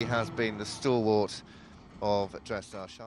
He has been the stalwart of Dressage